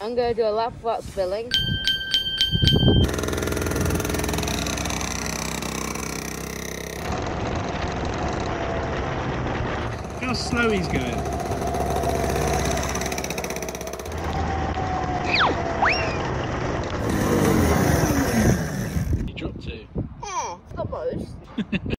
I'm going to do a lap without spilling. How slow he's going. He dropped two. Yeah, got both.